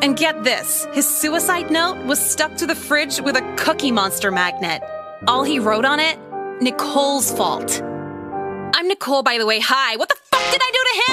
And get this his suicide note was stuck to the fridge with a Cookie Monster magnet. All he wrote on it Nicole's fault. I'm Nicole, by the way. Hi. What the fuck did I do to him?